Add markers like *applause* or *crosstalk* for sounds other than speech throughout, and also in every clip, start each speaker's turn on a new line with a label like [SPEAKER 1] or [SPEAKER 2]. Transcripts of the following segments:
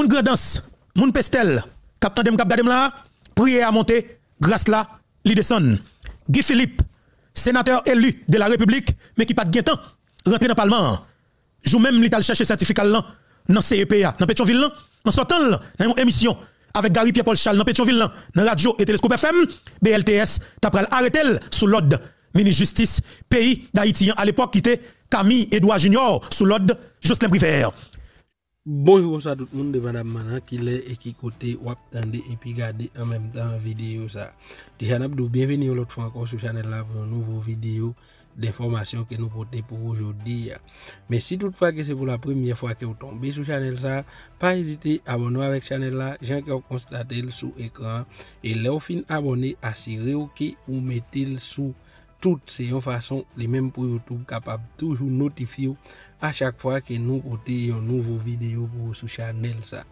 [SPEAKER 1] Moun grandance, moun pestel, kap tandem prier à monter, grâce là, li descend. Guy Philippe, sénateur élu de la République, mais qui pas de temps, rentre dans le Parlement. Jou même li tal chercher certificat là, dans CEPA, dans Pétionville là, en sortant dans une émission avec Gary Pierre-Paul Charles dans Pétionville là, dans radio et télescope FM, BLTS, t'a pral arrêter sous l'ordre ministre justice pays d'Haïti à l'époque qui était Camille Edouard Junior sous l'ordre Jocelyn Briver.
[SPEAKER 2] Bonjour à tout le monde de Madame Manan qui est et qui côté ou attendez et puis garder en même temps vidéo ça. Déjà Nabdou bienvenue l'autre fois encore sur la chaîne là pour une nouvelle vidéo d'informations que nous portons pour aujourd'hui. Mais si toutefois que c'est pour la première fois que vous tombez sur la chaîne ça, pas hésiter à abonner avec la chaîne là, j'ai constaté sous écran et là fin abonner assurez-vous que vous mettez sous tout se yon fason li menm pou Youtube kapab toujou notifi ou a chak fwa ke nou pote yon nouvo video pou sou chanel sa.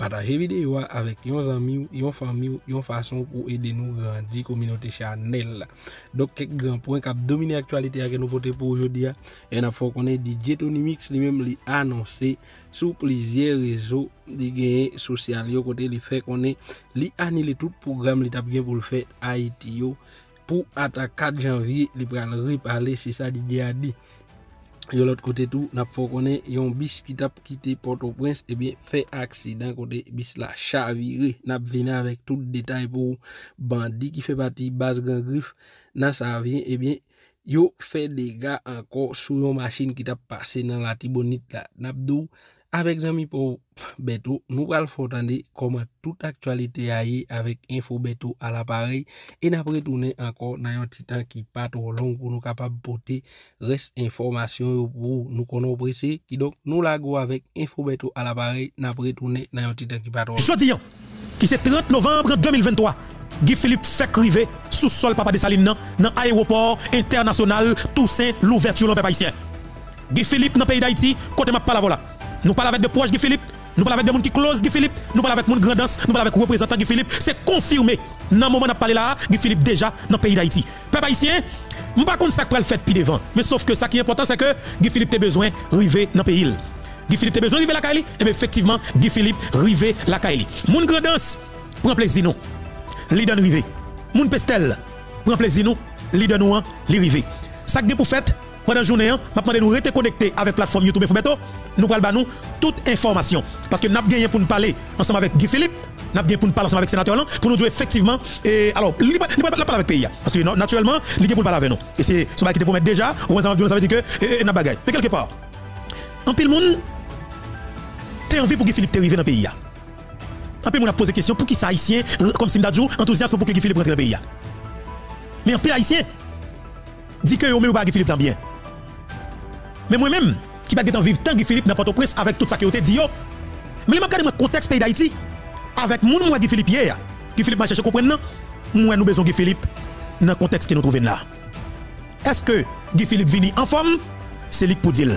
[SPEAKER 2] Pataje video a avek yon zami ou, yon fami ou, yon fason pou ede nou grandi kominote chanel la. Dok kek gran poen kap domine aktualite a ke nou pote pou oujodi a, en ap fwa konen di Jetonimix li menm li anonse sou plizye rezo di genye sosyal yo kote li fe konen li anile tout program li tap gen pou l fe Haiti yo pou ata 4 janvye li pral repale se sa di gya di. Yo lot kote tou, nap fò konen yon bis ki tap kite Port-au-Prince, ebyen fè aksidan kote bis la chavire. Nap vene avèk tout detay pou bandi ki fè pati bas gran grif nan sa avyen, ebyen yo fè dega anko sou yon machin ki tap pase nan la tibonit la. Nap dou, Avek zami pou Beto, nou pral fotande koman tout aktualite a ye avek info Beto al aparey e napre tounen anko nan yon titan ki patro long pou nou kapab pote res informasyon yo pou nou konon prese ki donk nou lago avek info Beto al aparey napre tounen nan yon titan ki patro long.
[SPEAKER 1] Jodiyan, ki se 30 novembre 2023, Guy Philippe fèk rive sou sol papa de saline nan nan aéroport internasyonal Toussaint Louverture l'anpe païsien. Guy Philippe nan peyi d'Haïti kote map pala vola. Nou pala avèk de proche Guy Philippe, nous parlons avec des gens qui close Guy Philippe, nous parlons avec mon grandance, nous parlons avec représentant Guy Philippe. C'est confirmé. Dans le moment où parlé là, Guy Philippe déjà dans le pays d'Haïti. Peuple haïtien, je ne sais pas ça le fait depuis devant. Mais sauf que ça qui est important, c'est que Guy Philippe a besoin d'arriver dans le pays. Guy Philippe a besoin d'arriver la Kaili? Et eh bien effectivement, Guy Philippe arrive la Kaili. Mon grandance, prend plaisir nous. Li donne rivé. Mon pestel, prend plaisir nous. Li donne nous, li rivé. Ça que pour fait, pendant la journée, je demande nous rester connectés avec la plateforme YouTube Infobeto. Nous allons nous toute information. Parce que nous avons gagné pour nous parler ensemble avec Guy Philippe. Nous avons gagné pour nous parler ensemble avec le sénateur pour nous dire effectivement. Et alors, il ne pas parler avec le pays. Parce que naturellement, est pour parler avec nous. Et c'est ce qui pour mettre déjà. Au moins, ça veut que nous bagaille. Mais quelque part, en pile monde, tu envie pour Guy Philippe arriver dans le pays. En pile monde a posé question pour qui ça haïtien, comme Simdadjou, enthousiaste pour que Guy Philippe rentre dans le pays. Mais en pile haïtien, dit que vous ne pas Guy Philippe dans bien. Men mwen men, ki bat getan viv tangi Filip nan Port-au-Prince avèk tout sa ki yo te di yo. Men lè man kade mwen konteks peyi d'Haïti, avèk moun mwen Guy Philippe yè ya, Guy Philippe man chèche kompren nan, mwen nou bezon Guy Philippe nan konteks ki nou trouven la. Eske Guy Philippe vini an fòm, se lik pou dil.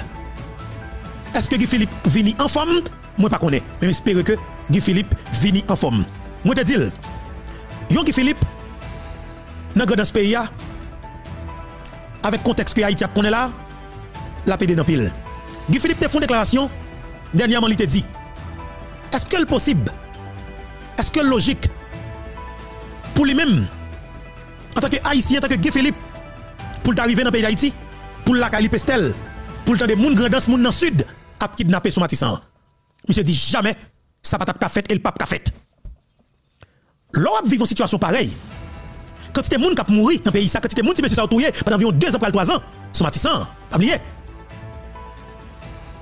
[SPEAKER 1] Eske Guy Philippe vini an fòm, mwen pa konè, men espere ke Guy Philippe vini an fòm. Mwen te dil, yon Guy Philippe nan gredans peyi ya, avèk konteks ki Haïti ap konè la, la pédé dans pile. Guy Philippe te une déclaration, dernièrement, il te dit est-ce que c'est possible Est-ce que logique pour lui-même, en tant que Haïtien, en tant que Guy Philippe, pour arriver dans le pays d'Haïti, pour la Cali Pestel, pour le temps de moun grandance, moun dans le sud, à kidnapper son matissan Monsieur dit jamais, ça pas ta fait et le pape fait. L'on vivre une situation pareille. Quand a des gens qui mouru dans le pays, quand a des gens qui sont pendant environ 2 ans, 3 ans, son matissan, pas oublier.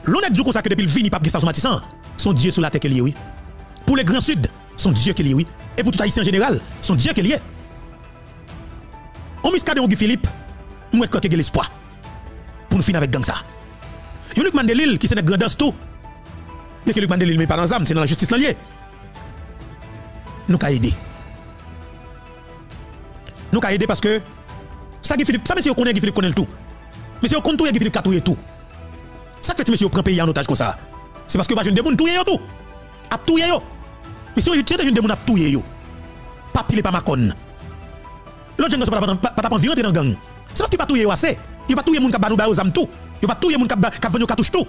[SPEAKER 1] L'honnête dit comme ça que depuis le vini, pas son matissan, son Dieu sur la terre qu'il est, oui. Pour les grands sud, son Dieu qu'il est, oui. Et pour tout Haïtien en général, son Dieu qu'il est. On muscade on Guy Philippe, nous de l'espoir pour nous finir avec gang ça. Luc Mandelil qui c'est une grandance tout. Dès que Luc Mandelil met pas dans l'âme, c'est dans la justice liée. Nous avons aider. Nous avons aider parce que ça Guy Philippe, ça monsieur connaît Guy Philippe connaît tout. Monsieur connaît tout Guy Philippe tout tout. Fait monsieur prend pays en otage comme ça. C'est parce que pas jeune gens tout tout. A tout yo. Monsieur sais jeune gens a tout yo. Pas pile pas macon. L'autre jeune pas pas pas pas rentrer dans gang. C'est parce qu'il pas tout yo assez. Il pas tout moun ka ba nou ba aux âmes tout. Il pas tout moun ka ka vendre cartouche tout.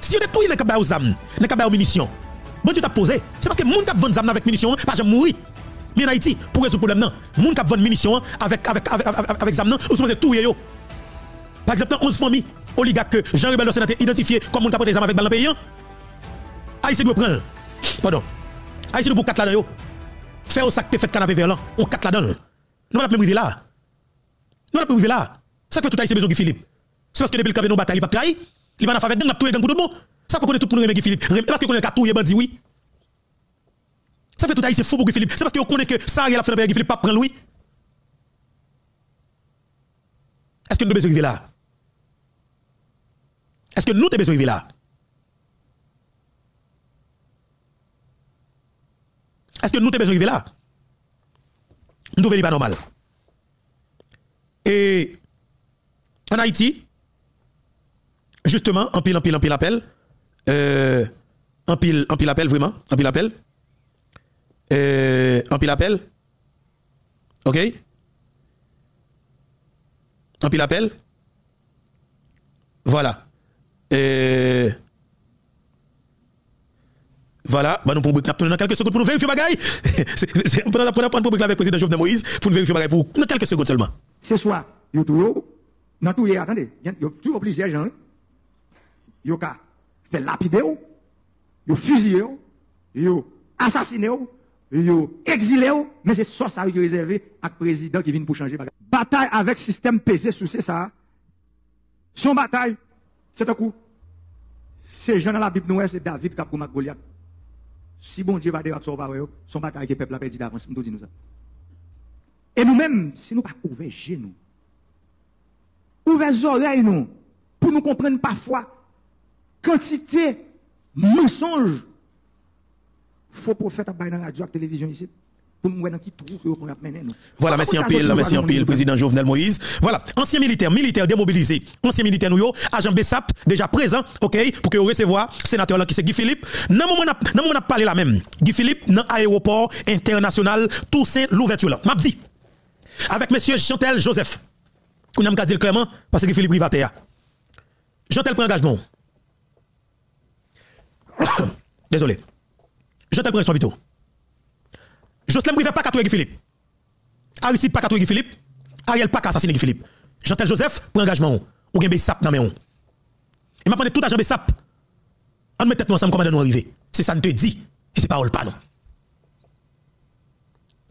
[SPEAKER 1] Si vous tout moun ka aux âmes, n'a ka aux munitions. Bandi t'a posé. C'est parce que moun qui vend zam avec munitions, pas jamais mourir. Mais en Haïti, pour résoudre le problème, non. Moun qui vend munitions avec, avec, avec, avec, avec non, ou sont tout yo. Par exemple, 11 familles oligarques que Jean Rebelle Sénat identifié comme qui prend des armes avec ballon payant. Haïti doit prendre. Pardon. Haïti doit pour 4 là-dedans. Faire au sac fait canapé vert là. On 4 là-dedans. Nous on pas même là. Nous on pas même là. Ça que tout Haïti besoin de Philippe. C'est parce que depuis le cabinet bataille, il pas trahi. Il va faire des tout les gang pour tout le monde. Ça qu'on connaît tout le monde Guy Philippe. Parce que connaît le bandit oui. Ça fait tout Haïti fou pour Philippe. C'est parce vous connaissez que ça il a fait Guy Philippe pas prendre lui. Est-ce que nous devons arriver là? Est-ce que nous devons arriver là? Est-ce que nous devons arriver là? Nous devons pas normal. Et en Haïti, justement, en pile, en pile, en pile appel, euh, en pile, en pile appel, vraiment, en pile appel, euh, en pile appel, ok? En pile appel, voilà. Voilà, bah nous pour dans quelques secondes pour nous vérifier bagaille. *laughs* On prend prendre pour avec le président Jovenel Moïse pour nous vérifier bagaille pour dans quelques secondes seulement.
[SPEAKER 3] Ce soir, yo tout tout attendez, yo tout plusieurs gens yo ka fait lapider yo fusiller yo assassiner yo exilé mais c'est ça ça réservé à président qui vient pour changer bagaille. Bataille avec système pesé sous ça. Son bataille, c'est un coup. C'est gens dans la Bible c'est David qui a pour Goliath. Si bon Dieu va dire son bataille que le peuple a perdu d'avance, nous disons. Et nous-mêmes, si nous pas ouvrir genoux, les oreilles nous, pour nous comprendre parfois quantité mensonge faux prophète à la radio et télévision ici.
[SPEAKER 1] Voilà, merci en pile, merci en pile, président Jovenel Moïse. Voilà, ancien militaire, militaire démobilisé, ancien militaire nous, agent Bessap, déjà présent, ok, pour que vous recevoir, sénateur là qui c'est Guy Philippe. Dans moment on a parlé la même, Guy Philippe, dans l'aéroport international Toussaint l'ouverture là. M'a dit, avec monsieur Chantel Joseph, qu'on a dit clairement, parce que Guy Philippe Rivatea. Chantel prend engagement. *coughs* Désolé. Chantel prend son. Jocelyn Brivet pas qu'à Guy Philippe. Aristide pas qu'à Guy Philippe. Ariel pas qu'à assassiner Philippe. Jean-Tel Joseph pour engagement. Ou bien Bessap dans main. Il m'a demandé tout agent Bessap. On met tête ensemble comment nous arriver. C'est ça nous te dit. Et c'est parole pas non.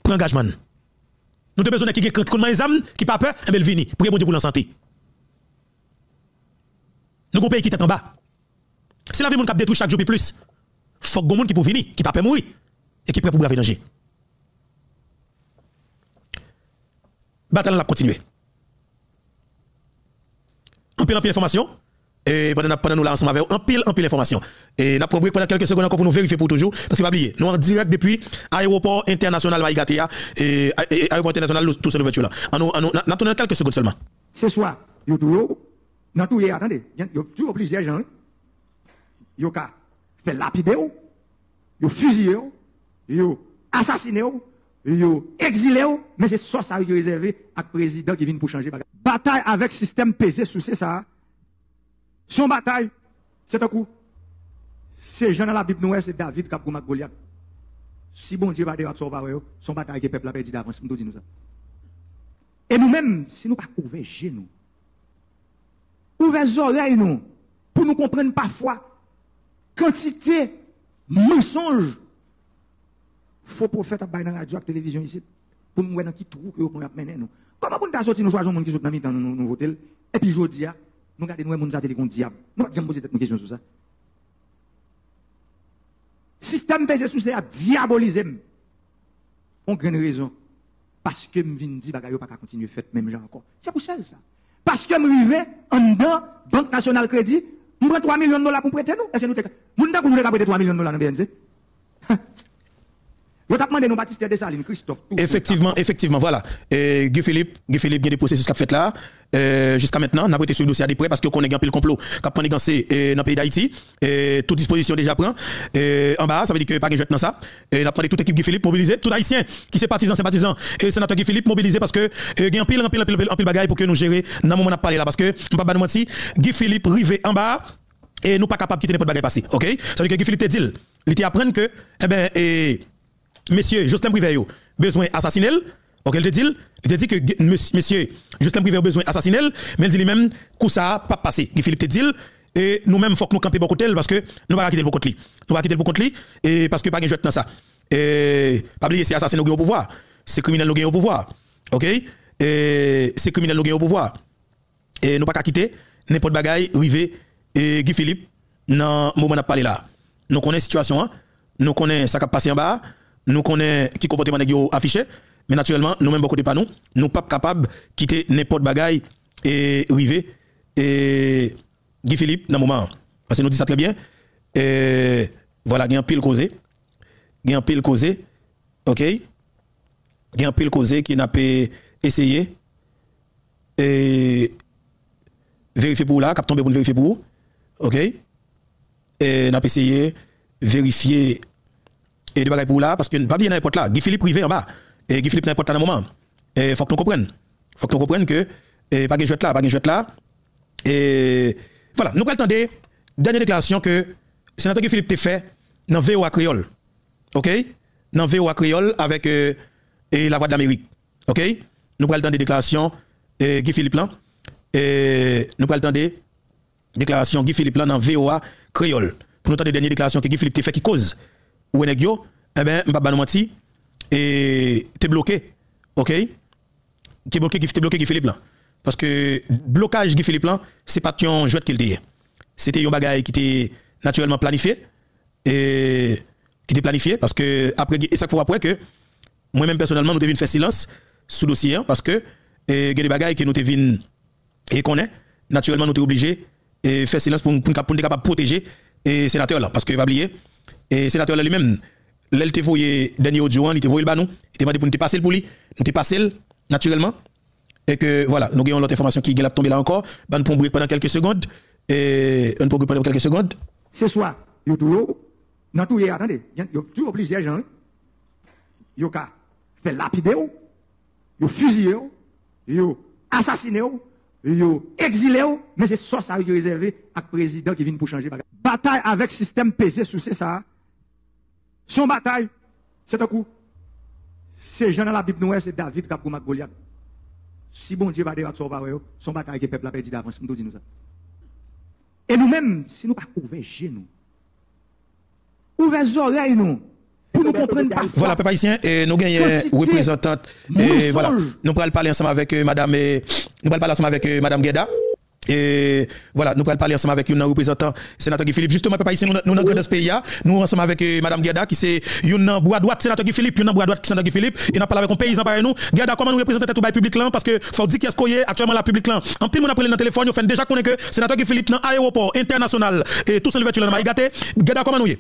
[SPEAKER 1] Pour engagement. Nous avons besoin de qui a âmes, qui pas peur, et bien vini. Pour Dieu pour la santé. Nous avons pays qui est en bas. Si la vie mon cap détruit chaque jour plus, faut que monde qui peut venir, qui pas peur mourir et qui prêt pour braver danger. Bataille a continué. En pile, en pile information. Et pendant, pendant nous là ensemble avec un pile, en pile information. Et nous avons pendant quelques secondes encore pour nous vérifier pour toujours. Parce que pas oublier, nous en direct depuis aéroport international Baïgatea et aéroport international tout ce ouverture là. Nous avons quelques secondes seulement.
[SPEAKER 3] Ce soir, yo tout dans tout attendez, yo tout plusieurs gens. Yo fait lapider, yo fusiller, yo assassiner yo exilé mais c'est ça ça réservé à président qui vient pour changer bataille avec système pesé sous ça son bataille c'est un coup. C'est Jean dans la Bible nous c'est David qui a combattu Goliath. Si bon Dieu va dire son bataille que le peuple a perdu d'avance nous nous et nous-mêmes si nous pas ouvrir genoux les oreilles nous pour nous comprendre parfois quantité mensonge faux prophète à dans la radio et la télévision ici pour nous voir dans qui trou que vous mener nous. Comment vous sortir nous choisir monde qui sont dans mi-temps nous nous et puis jodi nous regardons nous ça c'est le diable. Nous jamais poser une question sur ça. Système pesé sous ça a diabolisé. On grande raison parce que me vinn dit bagaille pas continuer fait même genre encore. C'est pour ça ça. Parce que me rivé en dedans Banque nationale crédit, me prend 3 millions de dollars pour prêter nous. Est-ce que nous nous nous prêter 3 millions de dollars dans BNZ
[SPEAKER 1] Effectivement, effectivement, voilà. Et Guy Philippe, Guy Philippe, il y a des processus qu'a fait là. Euh, jusqu'à maintenant, on a été sur le dossier à des prêts parce qu'on est un le complot qu'a pris dans le pays d'Haïti. Et toute disposition déjà prend. Et en bas, ça veut dire que pas de dans ça. Et on a pris toute l'équipe Guy Philippe mobilisée, tout haïtien qui c'est partisan, sympathisant. Et sénateur Guy Philippe mobilisé parce que il y a un pile, un pile, un pile, un pile, bagaille pour que nous gérer dans le moment où on a parlé là. Parce que, on va pas nous mentir, Guy Philippe rivé en bas et nous pas capable de quitter n'importe bagaille passé. OK? Ça veut dire que Guy Philippe te dit il était apprendre que, eh ben, et, monsieur Justin Privé, besoin assassiner, ok, il te dit, il te dit que monsieur, Justin Privé besoin assassiner, mais il dit lui-même, coup ça, pas passé. Guy Philippe te dit, et nous-mêmes, faut que nous campions pour côté, parce que nous pas quitter pour côté. Nous pas quitter pour côté, et parce que pas jouet dans ça. Et, pas oublier, c'est assassin au pouvoir, c'est criminel au pouvoir, ok? Et c'est criminel au pouvoir. Et nous pas quitter n'importe bagaille rivé et Guy Philippe dans moment de parler là. Nous connaissons la situation, hein. nous connaissons ça qui a passé en bas, nous connaissons qui comportement nèg affiché, mais naturellement nous même beaucoup de pas nous, nous pas capables de quitter n'importe bagaille et rivé et Guy Philippe dans moment. Parce que nous dit ça très bien. Et voilà, il y a un pile causé. Il y a un pile causé. OK? Il y a un pile causé qui n'a pas essayé et vérifier pour là, cap tomber pour vérifier pour. OK? Et n'a pas essayé vérifier et de bagaille pour là parce que pas bien n'importe là, Guy Philippe privé en bas et Guy Philippe n'importe là dans le moment. Et faut que nous comprenions. Faut que nous comprenions que et pas de là, pas de là. Et voilà, nous attendre dernière déclaration que le sénateur Guy Philippe t'a fait dans VOA créole. OK? Dans VOA créole avec euh, et la voix de l'Amérique. OK? Nous attendre des déclarations et Guy Philippe là et nous attendre déclaration Guy Philippe là dans VOA créole. Pour nous entendre des dernières déclarations que Guy Philippe t'a fait qui cause ou est yo eh ben m'pa pas menti et t'es bloqué. OK? Qui est bloqué qui t'es bloqué Guy Philippe là parce que blocage Guy Philippe là c'est pas un jeu qu'il était. C'était un bagage qui était naturellement planifié et qui était planifié parce que après et chaque fois après que moi-même personnellement nous devons faire silence sous dossier hein, parce que et a des bagages que nous devons et connaît naturellement nous sommes obligés et faire silence pour pour protéger et sénateur là parce que pas oublier et sénateur lui-même. Il te voyé dernier audio il te voyé le banou il te demandé pour nous passer pour lui nous te passer naturellement. Et que voilà nous avons l'autre information qui est tombé là encore. Ben pour break pendant quelques secondes. Et on pendant quelques secondes.
[SPEAKER 3] Ce soir, tout attendez, yo tout plusieurs gens, yo ka fait lapider yo, fusiller yo, assassiner yo, exilé mais c'est ça ça réservé à président qui vient pour changer. Bataille avec système pesé sous ça. Son bataille, c'est un coup. C'est Jean dans la Bible noire, c'est David qui a combattu Goliath. Si bon Dieu va dire son bataille, son bataille que le peuple a perdu d'avance, nous disons ça. Et nous-mêmes, si nous pas ouvert genoux, ouvert les oreilles, nous, pour nous comprendre pas.
[SPEAKER 1] Voilà, peuple haïtien, et nous gagnons représentante. Et voilà, nous allons parler ensemble avec euh, madame, euh, nous allons parler ensemble avec euh, madame Gueda. Et voilà, nous allons parler ensemble avec une représentant sénateur Guy Philippe. Justement, peuple haïtien, nous nous dans ce pays, nous ensemble avec euh, madame Gueda, qui c'est une bois droite sénateur Guy Philippe, une bois droite sénateur Guy Philippe. Et nous parlé avec un paysan par nous. Gueda, comment nous représentons tout le public là? Parce que faut dire qu'est-ce qu'on est actuellement la public là. En pile, on a pris le téléphone, on fait déjà qu'on est que sénateur Guy Philippe dans l'aéroport international et tout seul l'ouverture dans Maïgate. Gueda, comment nous y est?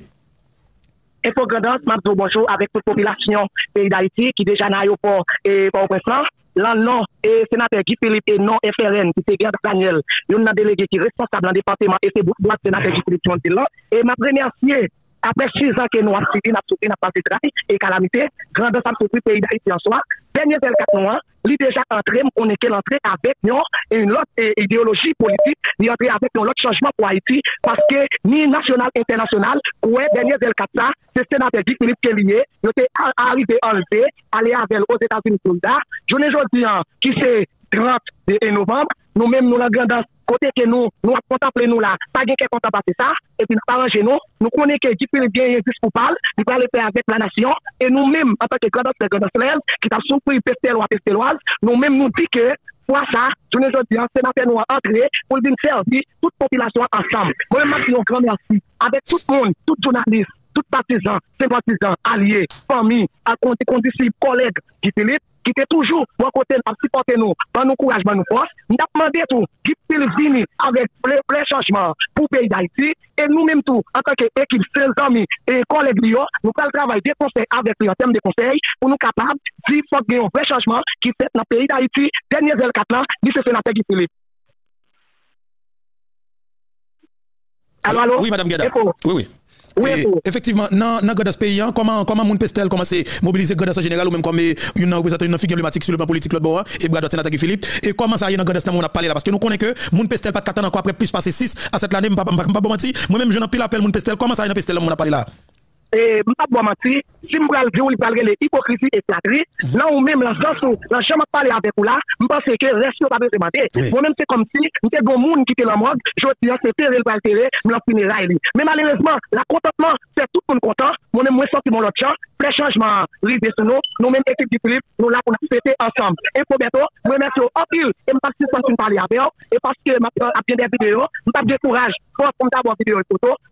[SPEAKER 4] Infograndance, m'a dit bonjour avec toute population pays d'Haïti qui déjà dans l'aéroport et pour Là, non, et sénateur Guy Philippe et non FRN, qui c'est Gerd Daniel, il y a délégué qui est responsable dans le département et c'est beaucoup de sénateur Guy Philippe qui là. Et m'a remercié après six ans que nous avons suivi, nous avons souffert, passé travail et calamité, grandeur ça souffrir pays d'Haïti en soi. Dernier tel quatre mois, est déjà entré, on est qu'elle entré avec nous et une autre idéologie politique, il entré avec un autre changement pour Haïti parce que ni national, international, ouais, dernier quatre ça, c'est sénateur Guy Philippe lié, il était arrivé enlevé, aller avec aux États-Unis soldat. Je ne dis qui c'est 30 de novembre, nous-mêmes, nous, la côté que nous, nous avons contemplé nous là, pas bien qu'à contempler ça, et puis nous pas arrangé nous, nous connaissons que Guy Philippe bien discours parle, nous allons le faire avec la nation, et nous-mêmes, en tant que grandeur, de grandeur, qui t'a souffert pestélois, pestéloise, nous-mêmes nous dit que, pour ça, je ne dis pas, sénateur nous a entré pour venir servir toute population ensemble. Moi-même, je un grand avec tout le monde, tout journaliste, tout partisan, sympathisant, alliés, famille, à compter condisciples, collègues, Guy Philippe, qui était toujours bon côté, à supporter nous, par nous courage, par nous force. Nous avons demandé tout, qu'il vini avec plein changement pour le pays d'Haïti. Et nous-mêmes tout, en tant qu'équipe, seuls amis et collègues, nous allons travailler des conseils avec lui en termes de conseils pour nous capables de dire qu'il y a un vrai changement qui fait dans le pays d'Haïti. Dernier 24 ans, dit ce sénateur Guy Philippe. Allô, allô?
[SPEAKER 1] Oui, Madame
[SPEAKER 4] Guéda.
[SPEAKER 1] Oui, oui.
[SPEAKER 4] Oui,
[SPEAKER 1] effectivement, dans dans Godas pays, hein, comment comment moun pestel comment c'est mobiliser Godas en général ou même comme eh, une représentant une figure emblématique sur le plan politique l'autre bord hein, et Bradot Guy Philippe. Et comment ça y est dans Godas on a parlé là? Parce que nous connaissons que moun pestel pas de 4 ans encore après plus passer 6 à cette année pas pas pas menti. Moi même je n'en pile appel moun pestel. Comment ça y est dans pestel on a parlé là?
[SPEAKER 4] Et m'pas boire mentir, si m'pral dire ou li pral les hypocrisie et flatterie, là ou même la sens ou, là jamais parler avec ou là, m'pense que reste pas besoin demander.
[SPEAKER 1] Oui.
[SPEAKER 4] Moi-même c'est comme si m'était bon monde qui était la le m'lan funérailles li. Mais malheureusement, la contentement, c'est tout le du Philippe, nous là pour nous fêter ensemble. Et pour bientôt, moi merci au pile et m'pas si continue parler avec eux, et parce que m'a a bien des vidéos, m'pas de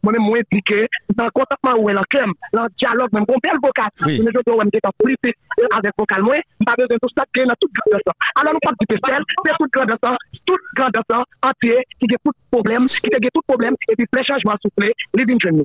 [SPEAKER 4] moi-même moi impliqué dans le contentement dans le dialogue, même qu'on bel vocal.
[SPEAKER 1] Oui.
[SPEAKER 4] Mais je dois même être en politique avec vocal moi, m'pas besoin de tout ça dans toute grande. Alors nous pas du pestel, c'est toute grande sang, toute grande sang entier qui a tout problème, qui a tout problème et puis les changements soufflés, les vignes jeunes.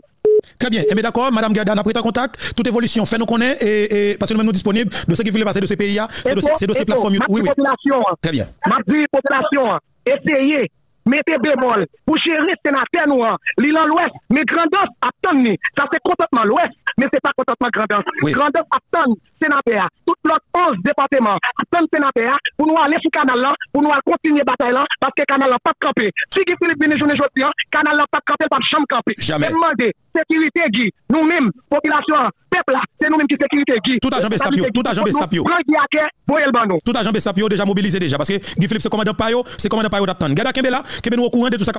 [SPEAKER 1] Très bien. Eh bien d'accord, Madame Garda, on a pris en contact. Toute évolution, fait nous connaître et, et parce que nous sommes disponibles de ce qui voulait passer de ces pays, c'est de, ces plateformes. Oui, oui.
[SPEAKER 4] population,
[SPEAKER 1] Très bien.
[SPEAKER 4] ma population, essayez, mettez bémol. Pour gérer sénateur nous, l'île en l'ouest, mais grandance attendez, ça c'est contentement l'ouest, mais c'est pas contentement grandance.
[SPEAKER 1] Oui.
[SPEAKER 4] Grandance attend sénateur, tout l'autre 11 départements attend sénateur pour nous aller sur canal là, pour nous continuer bataille là, parce que canal là pas de camper. Si Philippe journée aujourd'hui, hein, canal là pas de camper, pas de chambre camper.
[SPEAKER 1] Jamais.
[SPEAKER 4] Demandez, sécurité Guy, nous-mêmes, population, peuple c'est nous-mêmes qui sécurité Guy.
[SPEAKER 1] Tout agent Bessapio, tout agent Bessapio. Tout agent Bessapio déjà mobilisé déjà parce que Guy Philippe c'est commandant Payo, c'est commandant Payo d'Aptan. Garda Kembe là, Kembe nous au courant de tout ça.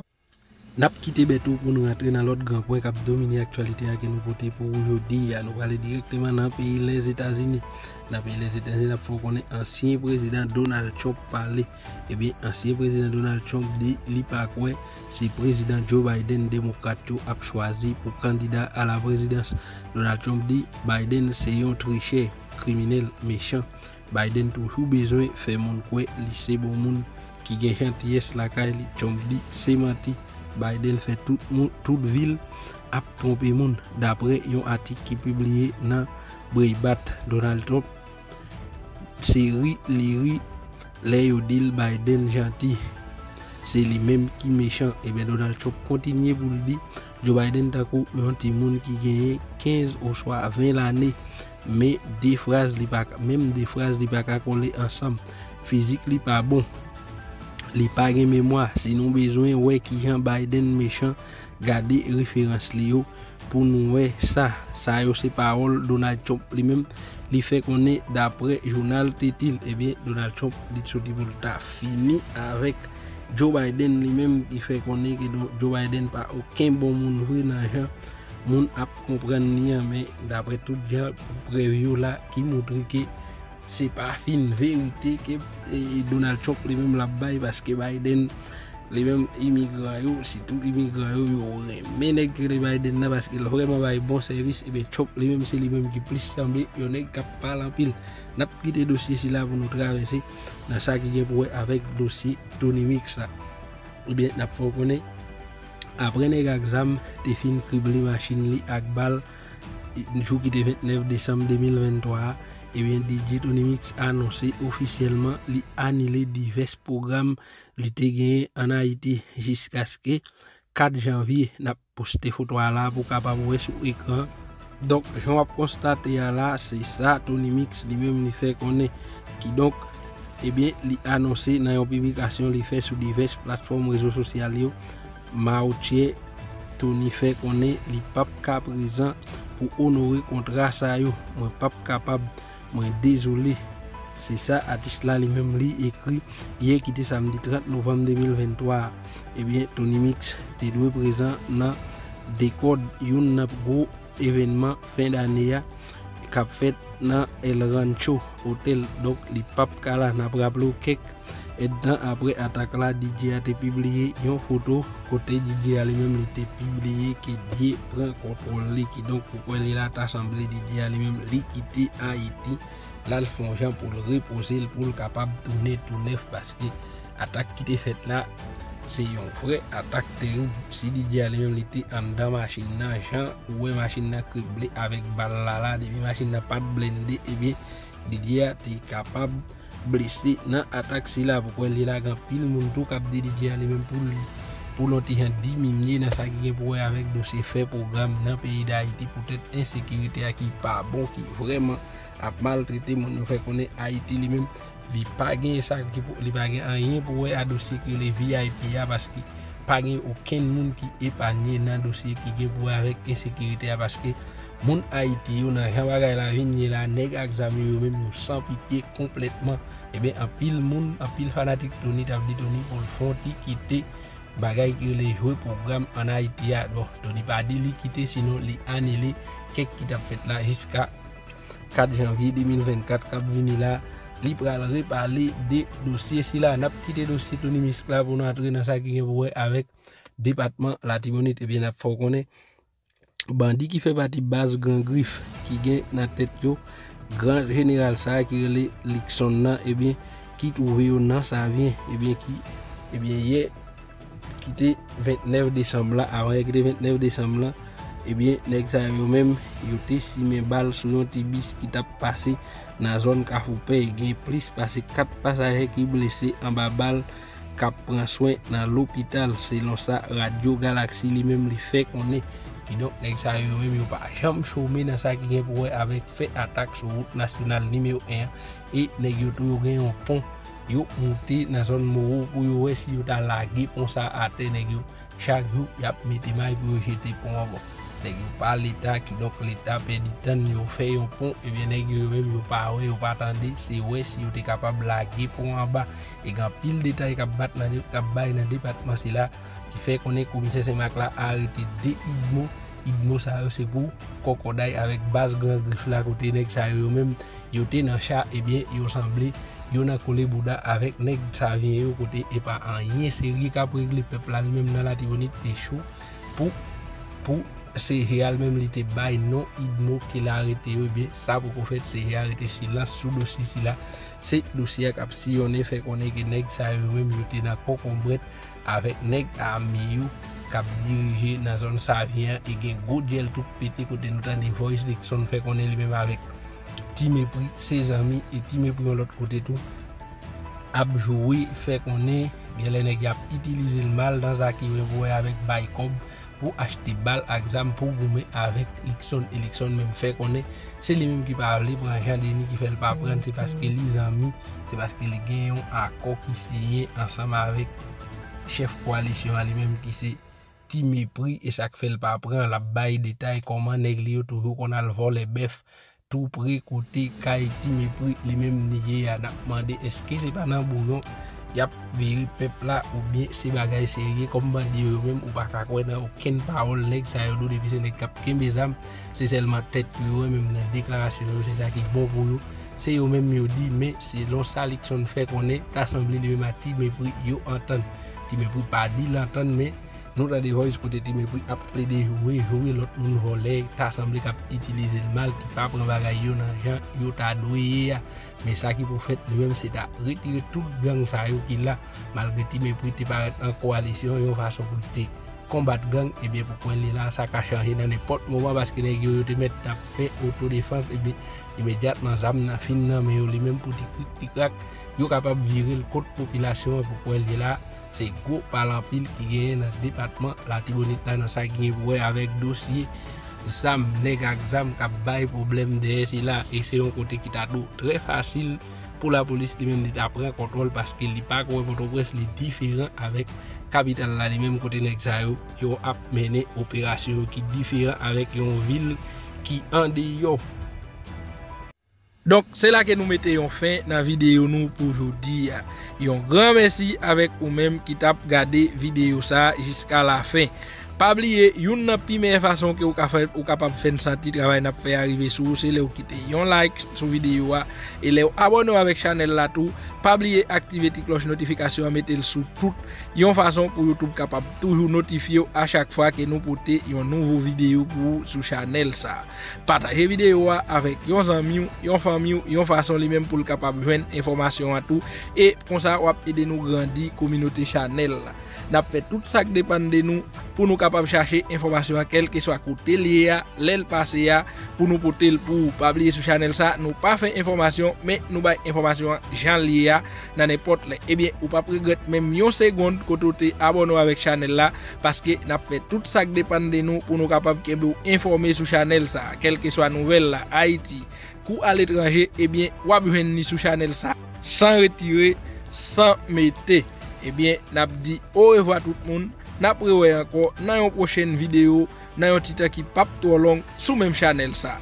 [SPEAKER 2] Nap kite betou pou nou rentre nan lot gran pwen kap domine aktualite a ke nou pote pou oujodi ya nou pale direkteman nan peyi les Etats-Unis. Nan peyi les Etats-Unis nap fò konen ansyen prezident Donald Trump pale. Ebyen ansyen prezident Donald Trump di li pa kwen se prezident Joe Biden demokrat yo ap chwazi pou kandida a la prezidans. Donald Trump di Biden se yon triche, kriminel, mechan. Biden toujou bezwen fe moun kwe li se bon moun ki gen chantiyes lakay li. Trump di se manti. Biden fè tout, moun, tout vil ap trompe moun dapre yon atik ki publie nan Breibat Donald Trump. Se ri li ri le yo dil Biden janti. Se li menm ki mechan. Ebe Donald Trump kontinye pou li di Joe Biden tako yon ti moun ki genye 15 ou swa 20 lane. Me de fraz li pa, menm de fraz li pa kakole ansam. Fizik li pa bon. Li pa gen mémoire si nou bezwen wè ki jan Biden méchant gade référence li yo pou nou wè sa. Sa yo se parole Donald Trump li même li fait konen d'après journal Tetil. Eh bien Donald Trump dit ta fini avec Joe Biden li même qui fait konen que do- Joe Biden pa aucun bon moun vre nan jan. Moun ap an men d'après tout jan preview la ki montre que c'est pas fin vérité que eh, Donald Trump lui-même la baille parce que Biden les mêmes immigrants yo, surtout immigrants yo, yo remen nèg que les Biden là parce qu'il vraiment bail bon service. Bien Trump lui-même c'est lui-même qui plus semblé yo nèg qui parle en pile. N'a quitté dossier si là pour nous traverser dans ça qui vient pour avec dossier Tony Mix là. Ou bien n'a faut connaître après nèg exam te fin cribler machine li ak bal jour qui était 29 décembre 2023 eh bien DJ Tony Mix a annoncé officiellement li annulé divers programmes. Li te gagné en Haïti jusqu'à ce que 4 janvier n'a posté photo là pour capable sur écran. Donc j'en vais constater là c'est ça Tony Mix lui-même li fait qu'on est qui donc eh bien li annoncé dans une publication li fait sur diverses plateformes réseaux sociaux Maoutier Tony fait qu'on est li pas présent pour honorer contrat ça moi pas capable moi désolé. C'est ça artiste là lui-même li écrit hier qui était samedi 30 novembre 2023 et bien Tony Mix te doué présent dans décode yon nan gros événement fin d'année kap fet nan El Rancho Hotel. Donk li pap kala nap raplo kek. Et dan apre atak la, DJ a te pibliye yon foto. Kote DJ a li menm li te pibliye ki DJ pren kontrol li ki. Donk pou kwen li la ta asemble DJ a li menm li kite Haiti. La l fonjan pou l repose l pou l kapap toune tou nef. Paske atak ki te fet la. se yon pre atak terib si di diyale yon lete an da machin nan jan ouwe machin nan krible avek bal lala debi machin nan pat blende eh ebi di diya te kapab blese nan atak. Se la pou kwen li la gan pil moun tou kap de di diyale men pou li pou lonti jan di mimye nan sa ki gen pou wè avèk do se fè program nan peyi da Haiti pou tèt insekirite a ki pa bon ki vreman ap maltrete moun nou fè konen Haiti li mèm li pa gen sa ki pou, li pa gen anyen pou wè a dosye ki le VIP ya paske pa gen oken moun ki epanye nan dosye ki gen pou avèk insekirite ya paske moun Haiti yo nan jan bagay la vinye la neg ak zami yo mèm yo san pitiye kompletman. Ebe apil moun, apil fanatik toni tabdi toni pou l'fonti kite bagay ki le jwe program an Haiti ya bon, toni pa di li kite sinon li anele kek ki tap fèt la jiska 4 janvye 2024 kap vini la. Li pral repale de dosye si la nap kite dosye Tony Miskla pou nou atre nan sa ki gen pou we avek depatman la timonite. Ebe nap fokone. Bandi ki fe pati baz gran grif ki gen nan tet yo Gran general sa ki rele likson nan Ebyen ki touve yo nan sa vyen Ebyen ki Ebyen ye Ki te 29 Desembla Avan ye ki te 29 Desembla ebyen neg sa yo menm yo te simen bal sou yon ti bis ki tap pase nan zon ka foupe e gen plis pase 4 pasaje ki blese an ba bal kap pran swen nan l'opital selon sa Radio Galaxy li menm li fe konen. Ki donk neg sa yo menm yo pa jam choume nan sa ki gen pou we avek fe atak sou route nasyonal nimeyo 1 e neg yo tou yo gen yon pon yo monte nan zon moro pou yo we si yo ta lage pon sa ate neg yo chak yo yap meti may pou yo jete pon avon. Neg yo pa l'Etat ki dok l'Etat pe di tan yo fe yon pon, ebyen neg yo mèm yo pa we, yo pa tande, se we si yo te kapab lage pon an ba, e gan pil detay kap bat nan, kap bay nan depatman se la, ki fe konen komise semak la arete de idmo, idmo sa yo se pou kokoday avek bas gran grif la kote neg sa yo mèm, yo te nan cha, ebyen yo sanble, yo nan kole bouda avek neg sa vyen yo kote, e pa an yen seri kap regle pepla li mèm nan la tibonit te chou, pou, pou, se real menm li te bay non idmo ki la arete yo ebyen sa pou kon fet real arete si la sou dosi si la se dosi ak ap si yon e fe konen ke neg sa yo menm yo te nan kokon bret avek neg a mi yo kap dirije nan zon sa vyen e gen go djel tout pete kote nou tan de voice dek son fe konen li menm avek ti mepri se zami e ti mepri yon lot kote tou ap jowe fe konen gen le neg ap itilize l mal dan zaki yon vowe avek bay kob pou achete bal ak zam pou goume avèk Likson. E Likson mèm fè konè, se li mèm ki parle, Branjan Deni ki fè l pa pren, se paske li zanmi, se paske li gen yon akor ki se yen ansam avèk chef koalisyon li mèm ki se ti mépri e sak fè l pa pren, la bay detay koman neg li yo toujou kon al vol e bef. Tou pre kote, ka eti mepri, li menm niye ya nan mande eske se pa nan bouyon yap viri pepla ou bie se bagay serye kom bandi yo mèm ou pa kakwen nan ou ken parol nek sa yo do devise nek kap ken bezam se selman tet yo mèm nan deklarasyon yo se ta ki bon pou yo. Se yo mèm yo di mè se lon sa lik son fè konen ta sembli de mati mè pou yo antan. Ti mè pou pa di lantan mè Nou ta de voice kote ti me pou ap ple de we, we lot moun vole, ta asemble kap itilize l mal ki pa pran bagay yo nan jan, yo ta doye ya. Men sa ki pou fet li menm se ta retire tout gang sa yo ki la, malge ti me pou te paret an koalisyon yo fason pou te kombat gang, ebe pou kwen li la sa ka chanje nan epot mouman baske ne yo yo te met tap fe autodefense ebe imediatman zam nan fin nan men yo li menm pou ti krik ti krak, yo kapap vire l kote popilasyon pou kwen li la. Se go palan pil ki genye nan depatman la tibonita nan sa genye vwe avèk dosye Zam neg ak zam kap bay problem deye si la E se yon kote ki ta do tre fasil pou la polis li men li ta pren kontrol Paske li pa kwen potopres li diferan avèk kapital la li men kote neg zayou Yo ap mene operasyon ki diferan avèk yon vil ki ande yo Donk se la ke nou mette yon fin nan videyo nou pou jodi ya. Yon gran mersi avek ou menm ki tap gade videyo sa jiska la fin. Pabliye, yon nan pi men fason ki ou, ka fè, ou kapap fèn santi travay nap fè arrive sou, se le ou kite yon like sou videyo a, e le ou abone ou avèk chanel la tou, pabliye aktive ti kloche notifikasyon a metel sou tout yon fason pou YouTube kapap toujou notifiyo a chak fwa ke nou pote yon nouvo videyo pou sou chanel sa. Pataje videyo a avèk yon zanmiou, yon famiou, yon fason li men pou l kapap jwen informasyon a tou, e konsa wap ede nou grandi kominote chanel la. Nap fè tout sak depan de nou, pou nou kapab chache informasyon kelke swa kote li ya, lel pase ya, pou nou potel pou pabliye sou chanel sa, nou pa fe informasyon, men nou bay informasyon jan li ya nan epot le. Ebyen, ou pa pregret menm yon segonde koto te abon nou avek chanel la, paske nap fe tout sak depan de nou pou nou kapab kebe ou informe sou chanel sa, kelke swa nouvel la, Haiti, kou al etranje, ebyen, wap yon ni sou chanel sa, san retire, san mette. Ebyen, nap di, ou revo a tout moun, na prewe anko nan yon prochen video, nan yon titan ki pap to long sou menm chanel sa.